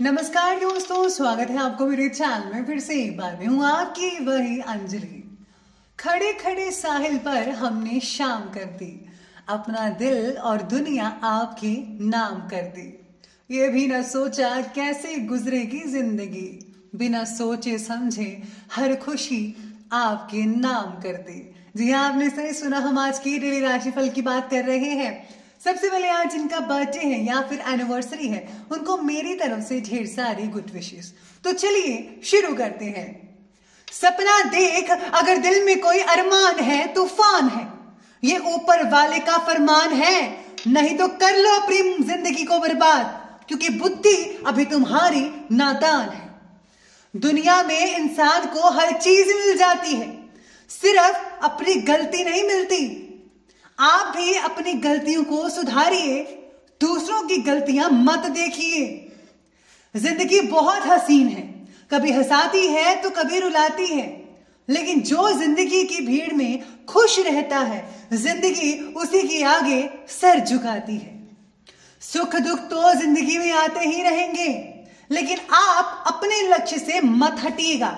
नमस्कार दोस्तों, स्वागत है आपको मेरे चैनल में। फिर से एक बार में हूँ आपकी वही अंजलि। खड़े खड़े साहिल पर हमने शाम कर दी। अपना दिल और दुनिया आपके नाम कर दी। ये भी न सोचा कैसे गुजरेगी ज़िंदगी। बिना सोचे समझे हर खुशी आपके नाम कर दी। जी हाँ आपने सही सुना, हम आज की डेली राशिफल की बात कर रहे हैं। सबसे पहले आज जिनका बर्थडे है या फिर एनिवर्सरी है, उनको मेरी तरफ़ से ढेर सारी गुड विशेष तो चलिए शुरू करते हैं. सपना देख, अगर दिल में कोई अरमान है, तूफ़ान है. ये ऊपर वाले का फरमान है, नहीं तो कर लो अपनी ज़िंदगी को बर्बाद, क्योंकि बुद्धि अभी तुम्हारी नादान है. दुनिया में इंसान को हर चीज़ मिल जाती है, सिर्फ़ अपनी गलती नहीं मिलती आप भी अपनी गलतियों को सुधारिए, दूसरों की गलतियाँ मत देखिए। ज़िंदगी बहुत हसीन है। कभी हंसाती है तो कभी रुलाती है। लेकिन जो ज़िंदगी की भीड़ में खुश रहता है, ज़िंदगी उसी के आगे सर झुकाती है। सुख दुख तो ज़िंदगी में आते ही रहेंगे, लेकिन आप अपने लक्ष्य से मत हटिएगा।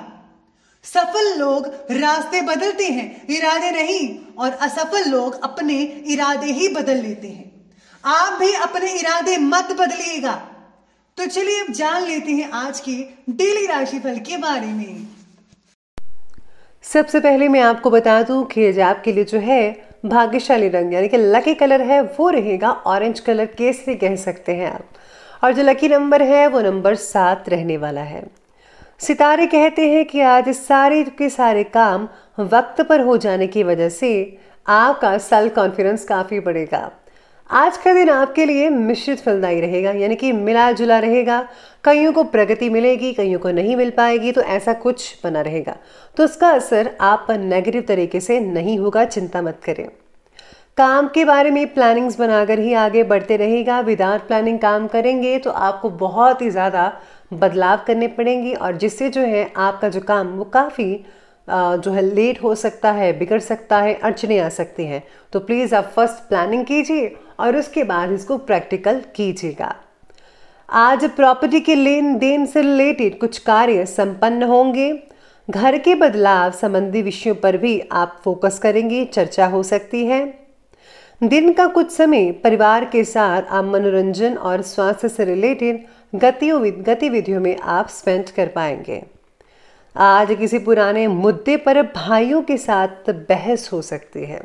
सफल लोग रास्ते बदलते हैं, इरादे नहीं, और असफल लोग अपने इरादे ही बदल लेते हैं। आप भी अपने इरादे मत बदलिएगा। तो चलिए अब जान लेते हैं आज के डेली राशिफल के बारे में। सबसे पहले मैं आपको बता दूँ कि आज आपके लिए जो है भाग्यशाली रंग, यानी कि लकी कलर है, वो रहेगा ऑरेंज कलर, केसरी कह सकते हैं आप। और जो लकी नंबर है, वो नंबर सात रहने वाला है। सितारे कहते हैं कि आज सारे के सारे काम वक्त पर हो जाने की वजह से आपका सेल्फ कॉन्फिडेंस काफ़ी बढ़ेगा। आज का दिन आपके लिए मिश्रित फलदायी रहेगा, यानी कि मिला जुला रहेगा। कईयों को प्रगति मिलेगी, कईयों को नहीं मिल पाएगी तो ऐसा कुछ बना रहेगा। तो उसका असर आप पर नेगेटिव तरीके से नहीं होगा, चिंता मत करें। काम के बारे में प्लानिंग्स बनाकर ही आगे बढ़ते रहेगा। विदाउट प्लानिंग काम करेंगे तो आपको बहुत ही ज़्यादा बदलाव करने पड़ेंगे और जिससे जो है आपका जो काम, वो काफ़ी जो है लेट हो सकता है, बिगड़ सकता है, अड़चने आ सकती हैं। तो प्लीज़ आप फ़र्स्ट प्लानिंग कीजिए और उसके बाद इसको प्रैक्टिकल कीजिएगा। आज प्रॉपर्टी के लेन देन से रिलेटेड कुछ कार्य संपन्न होंगे। घर के बदलाव संबंधी विषयों पर भी आप फोकस करेंगे, चर्चा हो सकती है। दिन का कुछ समय परिवार के साथ आप मनोरंजन और स्वास्थ्य से रिलेटेड गतिविधियों में आप स्पेंड कर पाएँगे। आज किसी पुराने मुद्दे पर भाइयों के साथ बहस हो सकती है।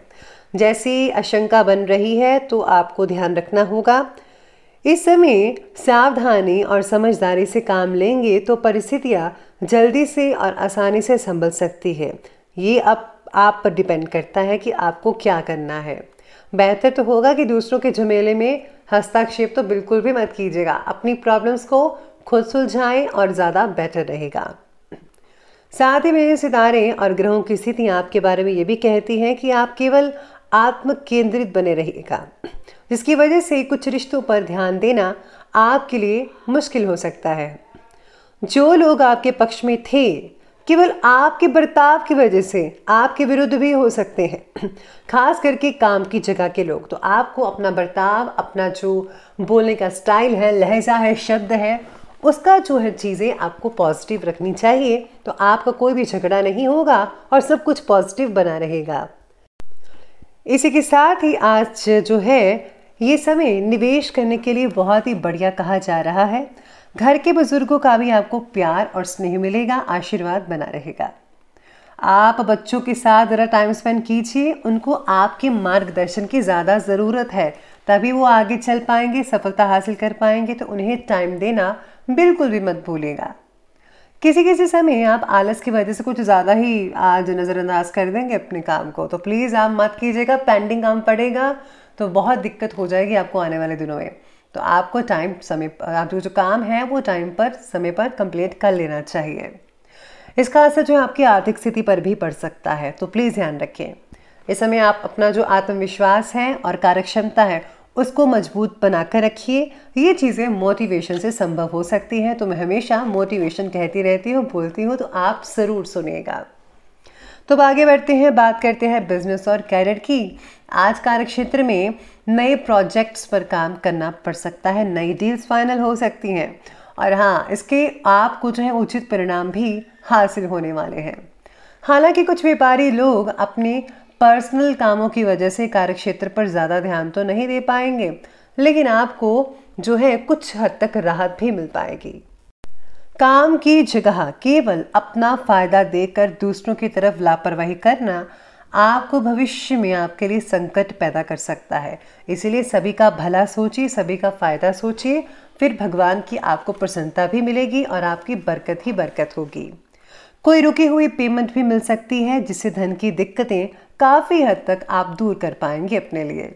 जैसी आशंका बन रही है तो आपको ध्यान रखना होगा। इस समय सावधानी और समझदारी से काम लेंगे तो परिस्थितियाँ जल्दी से और आसानी से संभल सकती है। ये अब आप पर डिपेंड करता है कि आपको क्या करना है। बेहतर तो होगा कि दूसरों के झमेले में हस्ताक्षेप तो बिल्कुल भी मत कीजिएगा। अपनी प्रॉब्लम्स को खुद सुलझाएँ और ज़्यादा बेटर रहेगा। साथ ही मेरे सितारे और ग्रहों की स्थिति आपके बारे में ये भी कहती हैं कि आप केवल आत्म केंद्रित बने रहेगा जिसकी वजह से कुछ रिश्तों पर ध्यान देना आपके लिए मुश्किल हो सकता है। जो लोग आपके पक्ष में थे केवल आपके बर्ताव की वजह से आपके विरुद्ध भी हो सकते हैं। खास करके काम की जगह के लोग। तो आपको अपना बर्ताव, अपना जो बोलने का स्टाइल है, लहजा है, शब्द है, उसका जो है चीज़ें आपको पॉजिटिव रखनी चाहिए। तो आपका कोई भी झगड़ा नहीं होगा और सब कुछ पॉजिटिव बना रहेगा। इसी के साथ ही आज जो है, ये समय निवेश करने के लिए बहुत ही बढ़िया कहा जा रहा है। घर के बुज़ुर्गों का भी आपको प्यार और स्नेह मिलेगा, आशीर्वाद बना रहेगा। आप बच्चों के साथ ज़रा टाइम स्पेंड कीजिए, उनको आपके मार्गदर्शन की ज़्यादा ज़रूरत है। तभी वो आगे चल पाएँगे, सफलता हासिल कर पाएँगे तो उन्हें टाइम देना बिल्कुल भी मत भूलेगा किसी किसी समय आप आलस की वजह से कुछ ज़्यादा ही आज नज़रअंदाज कर देंगे अपने काम को। तो प्लीज़ आप मत कीजिएगा पेंडिंग काम पड़ेगा तो बहुत दिक्कत हो जाएगी आपको आने वाले दिनों में। तो आपको टाइम समय आप जो काम है, वो टाइम पर, समय पर कंप्लीट कर लेना चाहिए। इसका असर जो है आपकी आर्थिक स्थिति पर भी पड़ सकता है तो प्लीज़ ध्यान रखें इस समय आप अपना जो आत्मविश्वास है और कार्यक्षमता है, उसको मज़बूत बनाकर रखिए। ये चीज़ें मोटिवेशन से संभव हो सकती हैं तो मैं हमेशा मोटिवेशन कहती रहती हूँ, बोलती हूँ तो आप ज़रूर सुनिएगा। तो अब आगे बढ़ते हैं, बात करते हैं बिज़नेस और कैरियर की। आज कार्य क्षेत्र में नए प्रोजेक्ट्स पर काम करना पड़ सकता है, नई डील्स फाइनल हो सकती हैं। और हाँ इसके आपको जो है, उचित परिणाम भी हासिल होने वाले हैं। हालाँकि कुछ व्यापारी लोग अपने पर्सनल कामों की वजह से कार्यक्षेत्र पर ज़्यादा ध्यान तो नहीं दे पाएँगे, लेकिन आपको जो है कुछ हद तक राहत भी मिल पाएगी। काम की जगह केवल अपना फ़ायदा देकर दूसरों की तरफ़ लापरवाही करना आपको भविष्य में आपके लिए संकट पैदा कर सकता है। इसीलिए सभी का भला सोचिए, सभी का फ़ायदा सोचिए, फिर भगवान की आपको प्रसन्नता भी मिलेगी और आपकी बरकत ही बरकत होगी। कोई रुकी हुई पेमेंट भी मिल सकती है, जिससे धन की दिक्कतें काफ़ी हद तक आप दूर कर पाएँगे अपने लिए।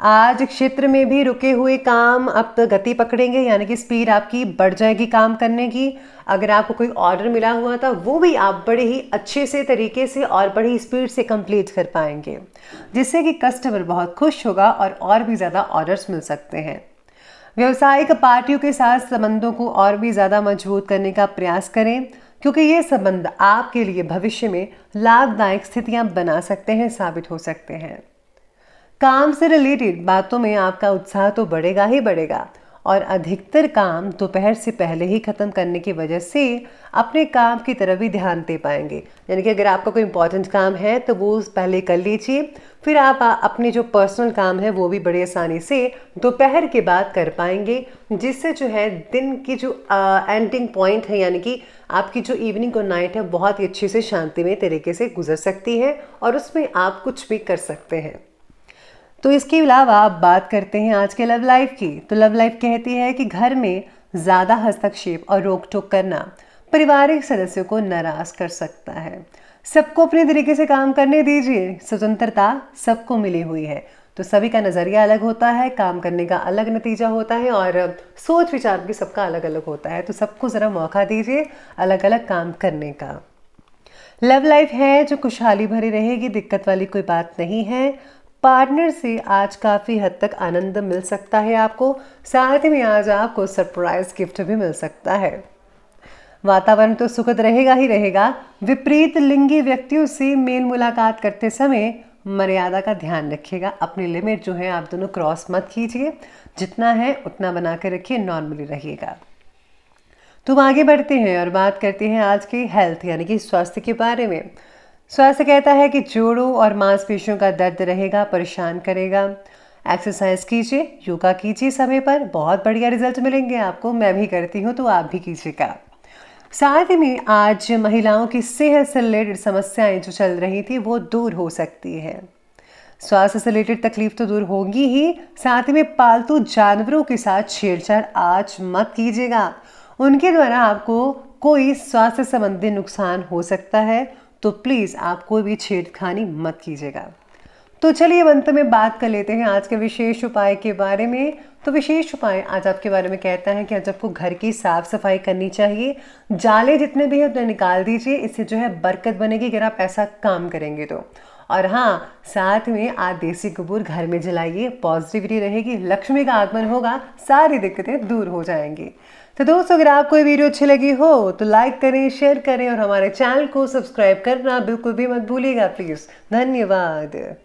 आज क्षेत्र में भी रुके हुए काम अब तो गति पकड़ेंगे, यानी कि स्पीड आपकी बढ़ जाएगी काम करने की। अगर आपको कोई ऑर्डर मिला हुआ था, वो भी आप बड़े ही अच्छे से तरीके से और बड़ी स्पीड से कंप्लीट कर पाएँगे, जिससे कि कस्टमर बहुत खुश होगा और और भी ज़्यादा ऑर्डर्स मिल सकते हैं। व्यवसायिक पार्टियों के साथ संबंधों को और भी ज़्यादा मज़बूत करने का प्रयास करें, क्योंकि ये संबंध आपके लिए भविष्य में लाभदायक स्थितियाँ बना सकते हैं, साबित हो सकते हैं। काम से रिलेटेड बातों में आपका उत्साह तो बढ़ेगा ही बढ़ेगा। और अधिकतर काम दोपहर से पहले ही ख़त्म करने की वजह से अपने काम की तरफ़ भी ध्यान दे पाएँगे। यानी कि अगर आपका कोई इंपॉर्टेंट काम है तो वो पहले कर लीजिए। फिर आप अपने जो पर्सनल काम है, वो भी बड़ी आसानी से दोपहर के बाद कर पाएँगे। जिससे जो है, दिन की जो एंडिंग पॉइंट है, यानी कि आपकी जो इवनिंग और नाइट है बहुत ही अच्छे से शांतिमय तरीके से गुजर सकती है और उसमें आप कुछ भी कर सकते हैं। तो इसके अलावा आप बात करते हैं आज के लव लाइफ की। तो लव लाइफ कहती है कि घर में ज़्यादा हस्तक्षेप और रोक टोक करना पारिवारिक सदस्यों को नाराज़ कर सकता है। सबको अपने तरीके से काम करने दीजिए। स्वतंत्रता सबको मिली हुई है। तो सभी का नज़रिया अलग होता है, काम करने का अलग नतीजा होता है और सोच विचार भी सबका अलग अलग होता है। तो सबको ज़रा मौका दीजिए अलग अलग काम करने का। लव लाइफ है जो खुशहाली भरी रहेगी, दिक्कत वाली कोई बात नहीं है। पार्टनर से आज काफ़ी हद तक आनंद मिल सकता है आपको। साथ में आज आपको सरप्राइज़ गिफ्ट भी मिल सकता है। वातावरण तो सुखद रहेगा ही रहेगा। विपरीत लिंगी व्यक्तियों से मेल मुलाकात करते समय मर्यादा का ध्यान रखिएगा। अपनी लिमिट जो है, आप दोनों क्रॉस मत कीजिए। जितना है, उतना बना कर रखिए, नॉर्मली रहिएगा। तो आगे बढ़ते हैं और बात करते हैं आज के हेल्थ, यानी कि स्वास्थ्य के बारे में। स्वास्थ्य कहता है कि जोड़ों और मांसपेशियों का दर्द रहेगा, परेशान करेगा। एक्सरसाइज कीजिए, योगा कीजिए समय पर, बहुत बढ़िया रिज़ल्ट मिलेंगे आपको। मैं भी करती हूँ तो आप भी कीजिएगा। साथ ही में आज महिलाओं की सेहत से रिलेटेड समस्याएँ जो चल रही थी, वो दूर हो सकती है। स्वास्थ्य से रिलेटेड तकलीफ़ तो दूर होगी ही। साथ ही में पालतू जानवरों के साथ छेड़छाड़ आज मत कीजिएगा। उनके द्वारा आपको कोई स्वास्थ्य संबंधी नुकसान हो सकता है। तो प्लीज़ आप कोई भी छेड़खानी मत कीजिएगा। तो चलिए अंत में बात कर लेते हैं आज के विशेष उपाय के बारे में। तो विशेष उपाय आज आपके बारे में कहता है कि आज आपको घर की साफ़ सफ़ाई करनी चाहिए। जाले जितने भी हैं उतने निकाल दीजिए, इससे जो है बरकत बनेगी अगर आप ऐसा काम करेंगे तो। और हाँ साथ में आप देसी कपूर घर में जलाइए पॉजिटिविटी रहेगी, लक्ष्मी का आगमन होगा, सारी दिक्कतें दूर हो जाएँगी। तो दोस्तों, अगर आपको ये वीडियो अच्छी लगी हो तो लाइक करें शेयर करें और हमारे चैनल को सब्सक्राइब करना बिल्कुल भी मत भूलिएगा प्लीज़ धन्यवाद।